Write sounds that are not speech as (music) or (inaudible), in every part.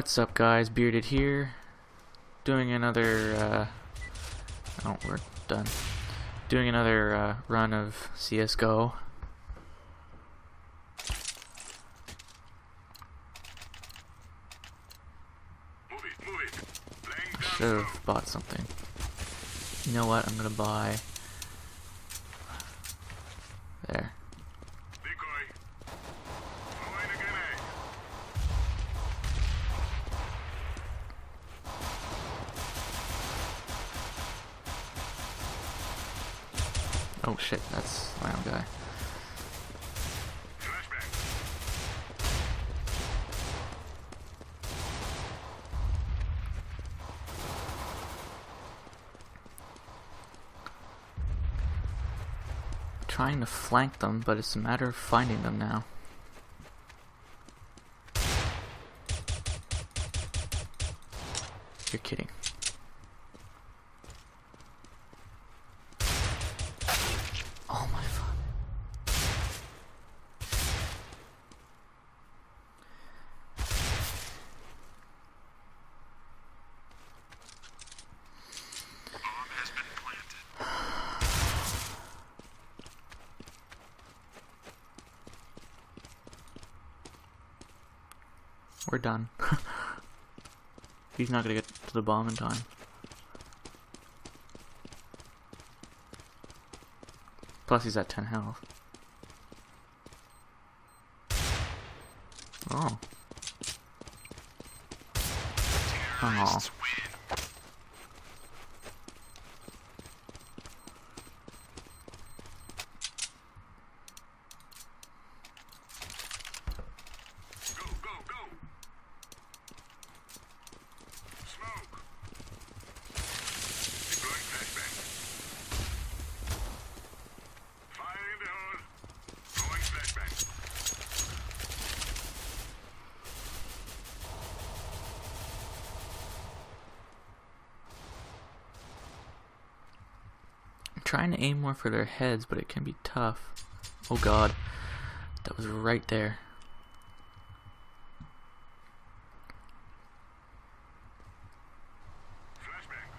What's up guys, Bearded here, doing another, uh, oh we're done, doing another uh, run of CSGO. Should have bought something. You know what, I'm gonna buy, there. Oh shit, that's my own guy. Trying to flank them, but it's a matter of finding them now. You're kidding. We're done. (laughs) He's not gonna get to the bomb in time. Plus he's at 10 health. Oh. Oh. Go, go, go! Smoke! Deploying flashbang. Fire in the hole. Throwing flashbang. I'm trying to aim more for their heads, but it can be tough. Oh god. That was right there. Flashbang.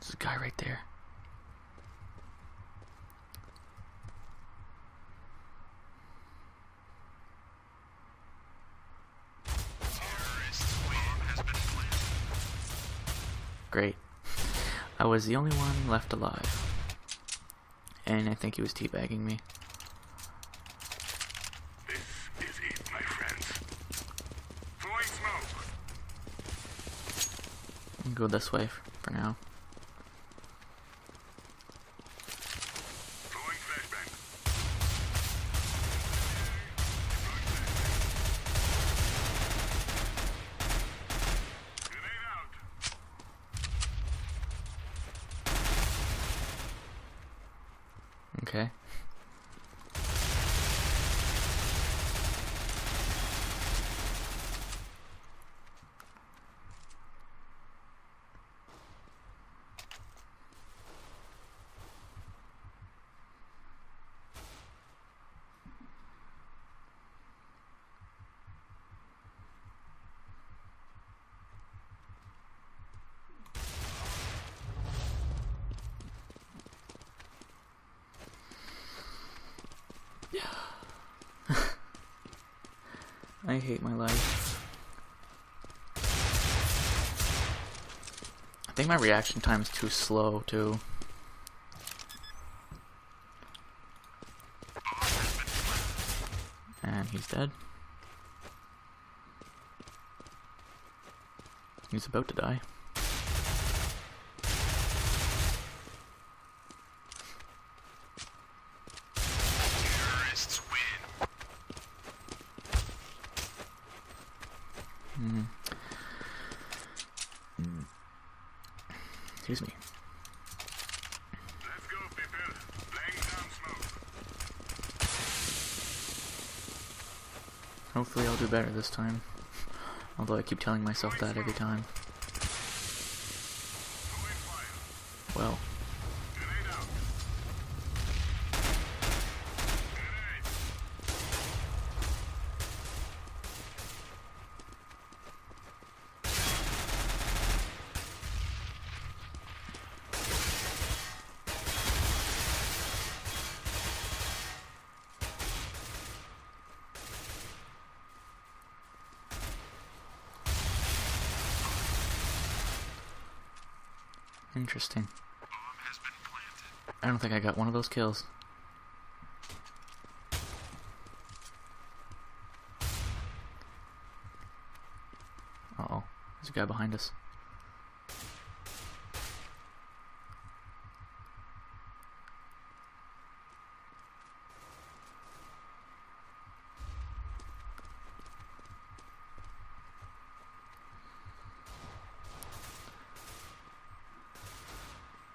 There's a guy right there. Great. I was the only one left alive. And I think he was teabagging me. This is it, my friends. Throwing smoke. Go this way for now. Throwing flashbang. Grenade out. Okay. I hate my life. I think my reaction time is too slow too. And he's dead. He's about to die. Terrorists win. Excuse me. Let's go, people. Laying down smoke. Hopefully I'll do better this time. Although I keep telling myself that every time. Well, Grenade out. Grenade. interesting. I don't think I got one of those kills. Uh oh. There's a guy behind us.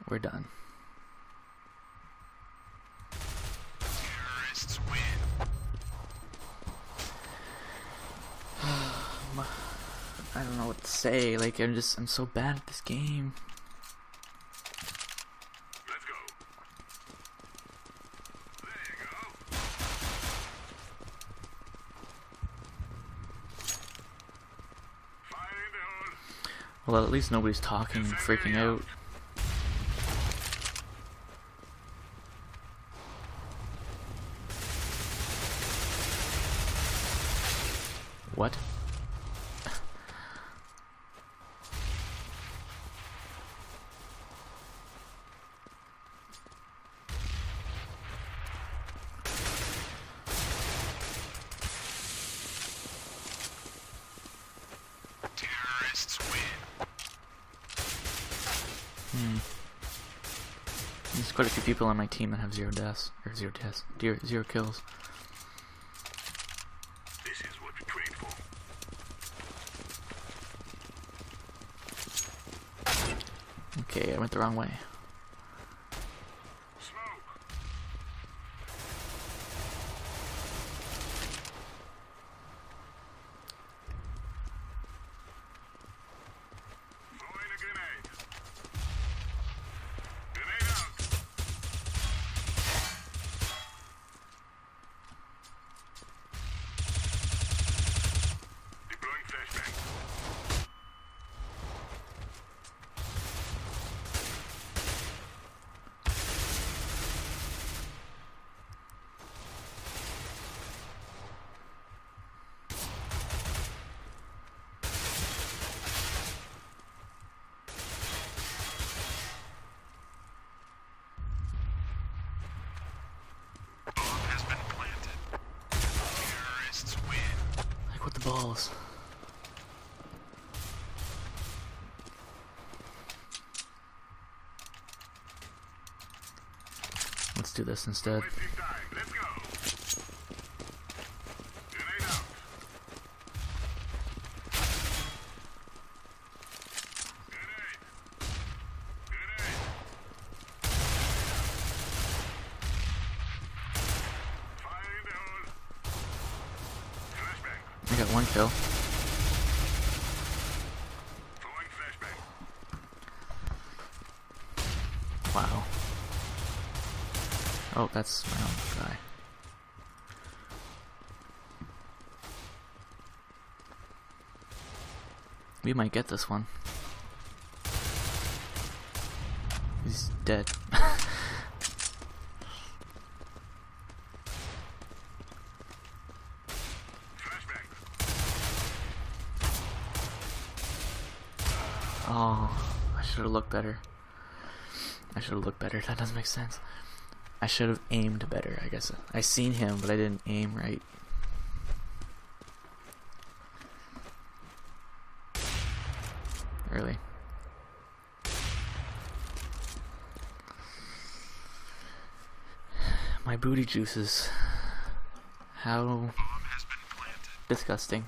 We're done. Terrorists win. I don't know what to say. Like I'm just I'm so bad at this game. Well, at least nobody's talking and freaking out. What? Terrorists win. Hmm. There's quite a few people on my team that have zero deaths or zero deaths, zero, zero kills. This is what trained for. Okay, I went the wrong way. Smoke. Throwing a grenade. Grenade out. Deploying flashbang. Bomb has been planted. Terrorists win. Like what the balls? Let's do this instead. Wasting time. Let's go. Grenade out. Grenade. Grenade. Fire in the hole. Flashbang. I got one kill. Throwing flashbang. Wow. Guy. We might get this one. He's dead. (laughs) Oh, I should have looked better. I should have looked better. That doesn't make sense. I should have aimed better, I guess. I seen him, but I didn't aim right. Really. (sighs) My booty juices. How Bomb has been planted. disgusting.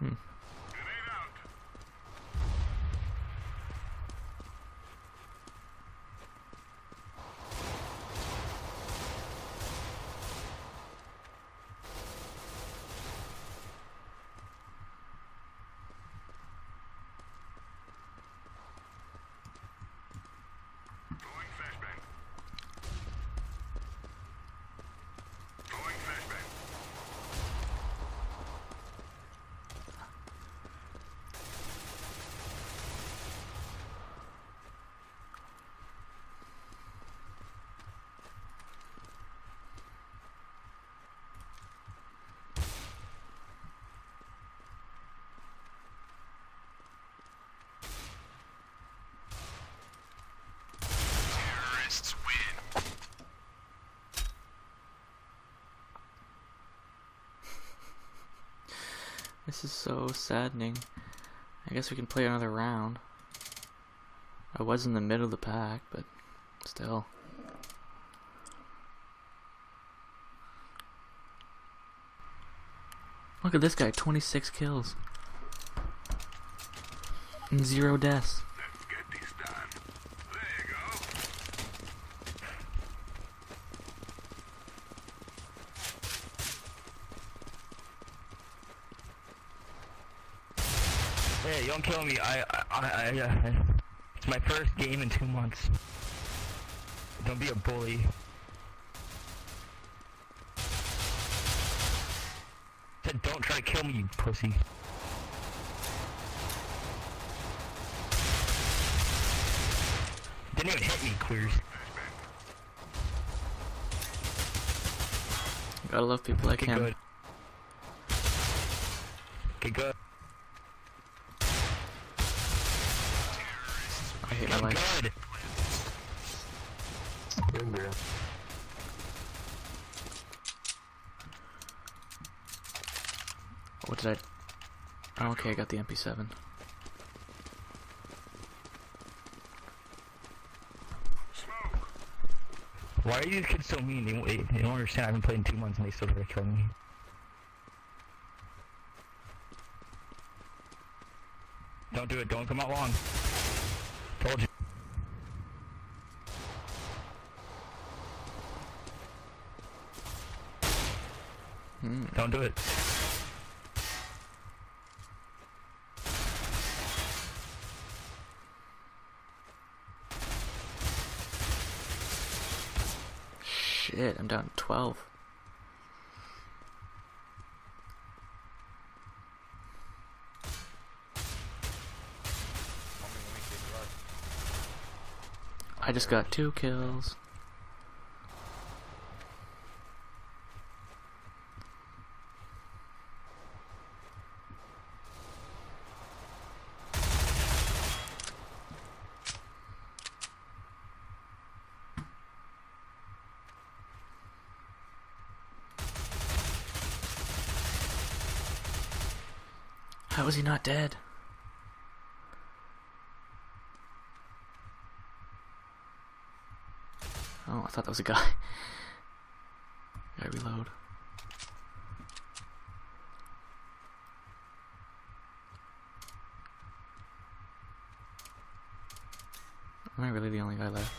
Hmm. This is so saddening. I guess we can play another round. I was in the middle of the pack, but still. Look at this guy, 26 kills. And zero deaths. Let's get this done. There you go. Hey, don't kill me. I, I, I, I, uh, it's my first game in two months. Don't be a bully. Said don't try to kill me, you pussy. Didn't even hit me, queers. Gotta love people like Okay, him. good. Okay, good. Hate my life. good. What did I... Oh, okay, I got the MP7. Why are these kids so mean? They, they, they don't understand. I haven't played in two months and they still try to kill me. Don't do it. Don't come out long. Told you. Hmm. Don't it. Shit, I'm down 12. I just got two kills. How is he not dead? Oh, I thought that was a guy. (laughs) Gotta reload. Am I really the only guy left?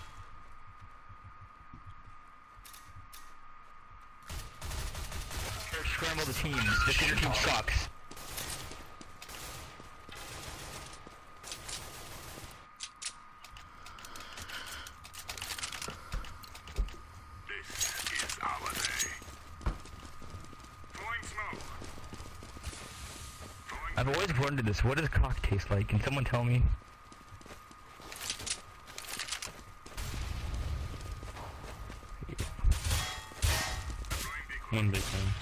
Scramble the team. This team sucks. I've always wondered this. What does cock taste like? Can someone tell me? One big one.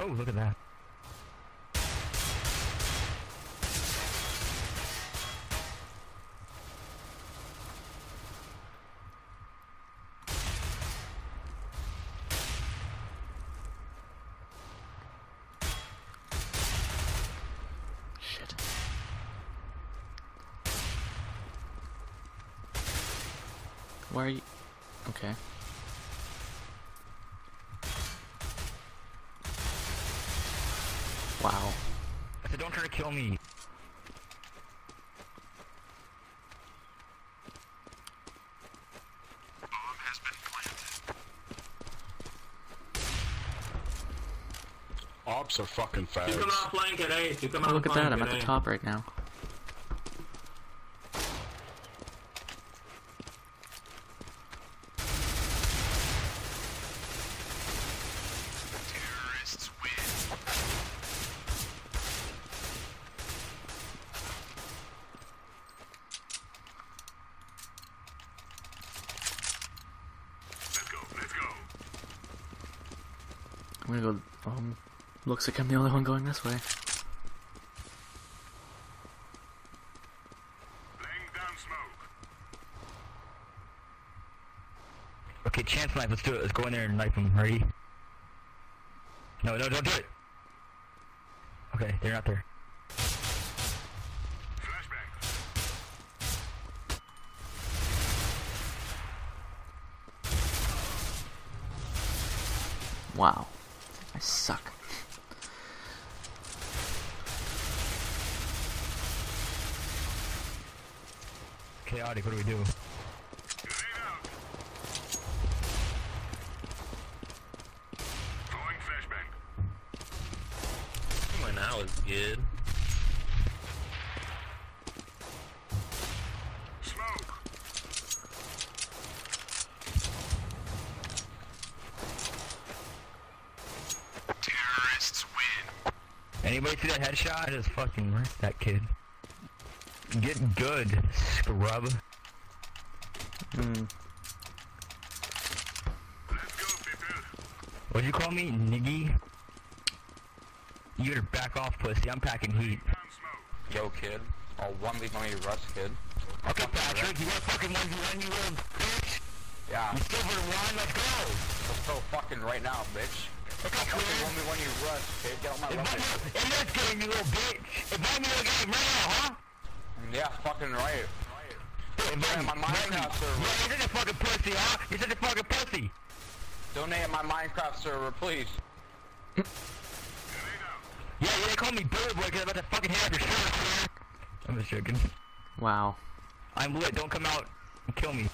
Oh, look at that. Kill me. Bomb has been planted. Ops are fucking You come out flank at eh? A. You come Oh, out look at that, I'm at the top eh? right now. Terrorists win. Let's go. Let's go. I'm gonna go... Um, looks like I'm the only one going this way. Laying down smoke. Okay, chance knife. Let's do it. Let's go in there and knife him. Ready? No, no, don't do it. Okay, they're not there. Flashbang. Wow. I suck. Chaotic. What do we do? Throwing flashbang. Come on, that was good. Smoke. Terrorists win. Anybody see that headshot? I just fucking wrecked that kid. Get good, scrub. Hmm. Let's go, people. What'd you call me? Niggy? You better back off, pussy. I'm packing heat. Yo, kid. I'll one leave on you, Russ, kid. Okay, Patrick, you want fucking 1v1, you little bitch? Yeah, You silver one, let's go! let's go fucking right now, bitch. Okay, clear. one leave on you, Russ, kid. Get on my level. me, in this game, you little bitch! Invite me to a game right now, huh? Yeah, fucking right. Invite me, my. Minecraft server. Yeah, you're such a fucking pussy, huh? You're such a fucking pussy! Donate my Minecraft server, please. Grenade out. Yeah, yeah, call me Bird Boy because I'm about to fucking hit up your shirt. I'm just joking. Wow. I'm lit, don't come out and kill me.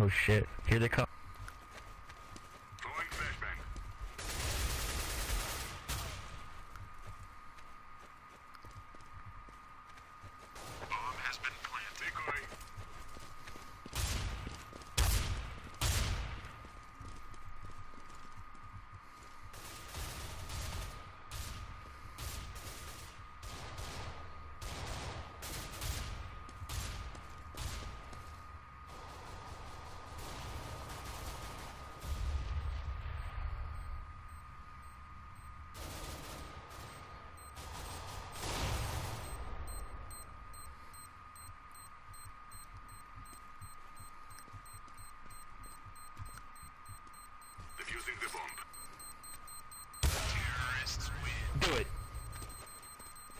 Oh shit, here they come.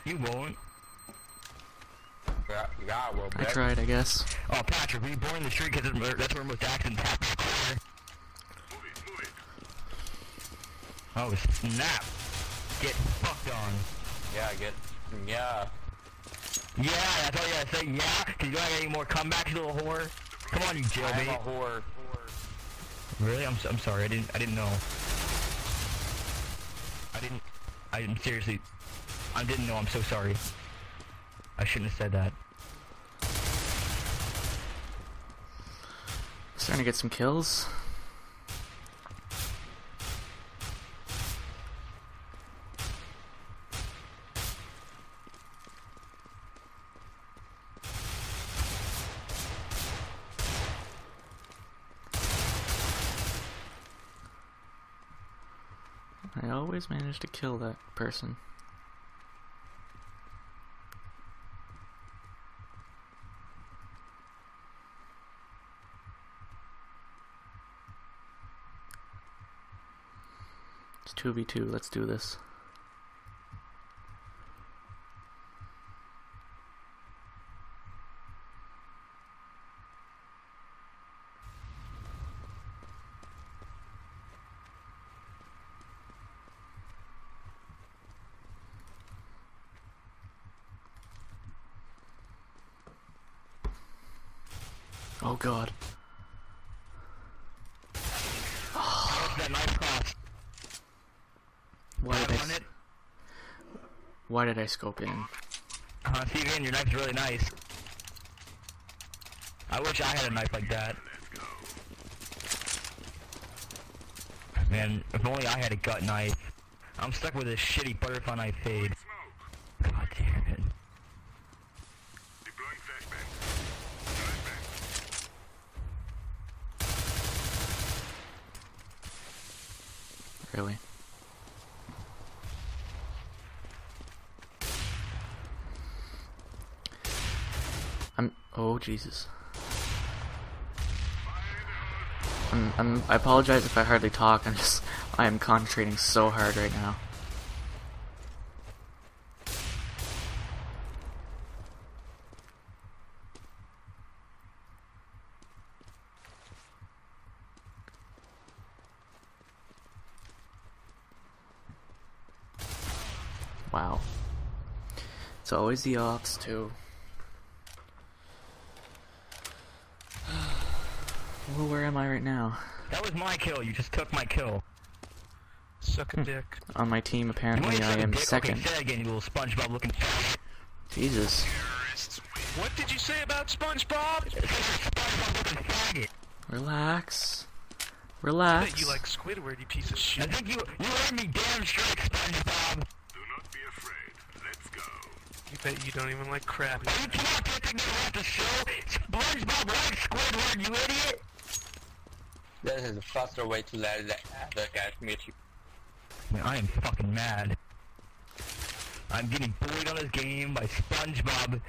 You won't. Yeah, yeah, I will, I bitch. tried, I guess. Oh, Patrick, were you born in the street because that's where most accidents happen? Move it. Oh, snap. Get fucked on. Yeah, get. Yeah. Yeah, that's all you gotta say, yeah? Cause you don't have any more comebacks, you little whore? Come on, you I am a whore. Really? I'm, s- I'm sorry, I didn't, I didn't know. I didn't, I didn't, seriously, I didn't know, I'm so sorry. I shouldn't have said that. Starting to get some kills. I always manage to kill that person. 2v2, let's do this. Oh god. How's that knife cross? Why did I, on s- it? Why did I scope in? Uh, again, your knife's really nice. I wish I had a knife like that. Man, if only I had a gut knife. I'm stuck with this shitty butterfly knife fade. Smoke. God damn it. Deploying flashbang. Flashbang. Really? I'm. Oh Jesus. I'm, I'm. I apologize if I hardly talk. I'm just. I am concentrating so hard right now. Wow. It's always the ops too. Well, where am I right now? That was my kill, you just took my kill. Suck a dick. On my team, apparently I am second. Okay, say that again, you little SpongeBob looking. Jesus. What did you say about SpongeBob? SpongeBob. (laughs) Relax. I Relax. bet you like Squidward, you piece of shit. I think you you heard me damn straight, SpongeBob. Do not be afraid. Let's go. You bet you don't even like Krabby. Are you cannot get to get off the show? SpongeBob likes Squidward, you idiot. This is a faster way to let the other guys meet you. Man, I am fucking mad. I'm getting bullied on this game by SpongeBob,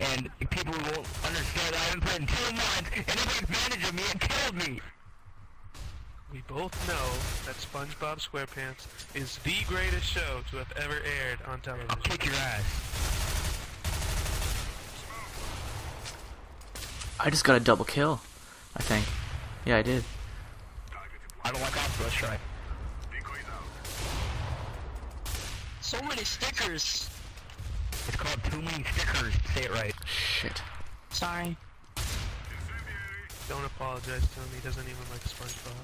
and people who won't understand that I haven't played in two months, and they took advantage of me and killed me. We both know that SpongeBob SquarePants is the greatest show to have ever aired on television. I'll television. kick your ass. I just got a double kill. I think. Yeah, I did. Target deployed. I don't like ops, let's try. So many stickers. It's called Too Many Stickers, say it right. Shit. Sorry. Don't apologize to him, he doesn't even like SpongeBob.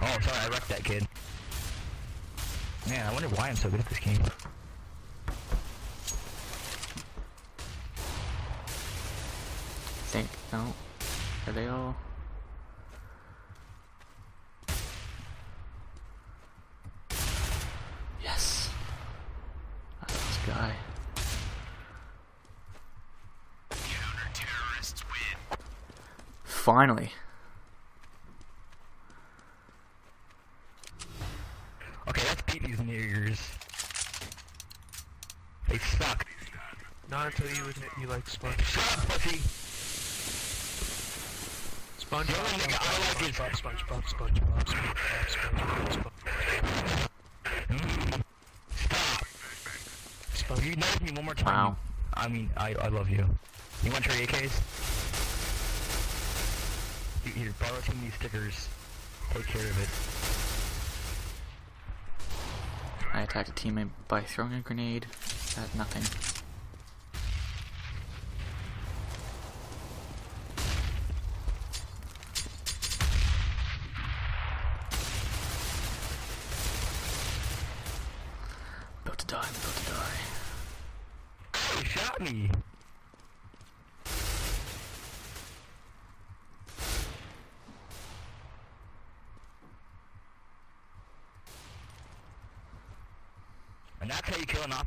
Oh, sorry, I wrecked that kid. Man, I wonder why I'm so good at this game. Think. No. Are they all? Yes. Ah, this guy. Finally. Okay, let's beat these niggers. They suck. Not until you admit you like SpongeBob. Shut up, pussy! SpongeBob, The only nigga I like is- SpongeBob, SpongeBob, SpongeBob, SpongeBob, SpongeBob, SpongeBob, Stop! SpongeBob. If you notice me one more time, Wow. I mean, I, I love you. You want to trade AKs? Here, here, borrow two of these stickers. Take care of it. I attacked a teammate by throwing a grenade at nothing.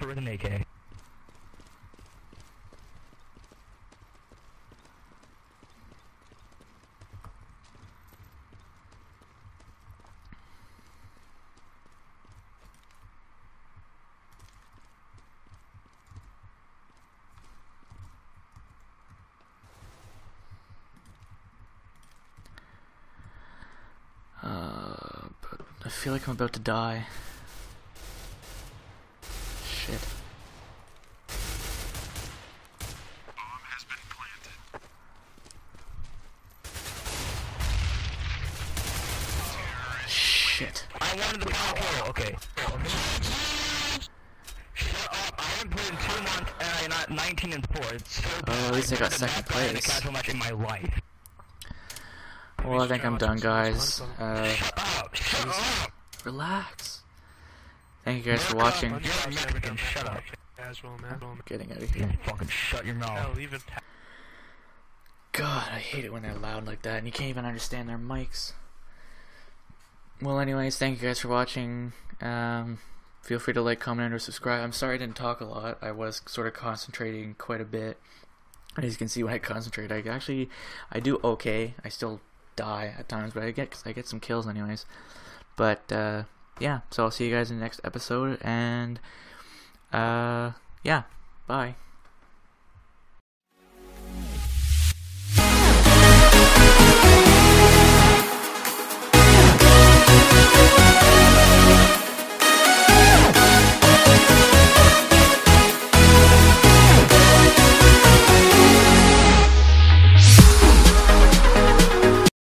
sniper with an AK. Uh, I feel like I'm about to die. Bad. I got second never played a place. casual match in my life. Well, I think I'm done, guys. Uh, Shut up! Shut up! relax. Thank you guys for watching. You're shut up. Getting out of here. fucking shut your mouth. Hell, even pa- God, I hate it when they're loud like that and you can't even understand their mics. Well, anyways, thank you guys for watching. Um, feel free to like, comment, or subscribe. I'm sorry I didn't talk a lot. I was sort of concentrating quite a bit as you can see when I concentrate I actually I do okay. I still die at times but I get I get some kills anyways. But uh, yeah. So I'll see you guys in the next episode and uh, yeah. Bye.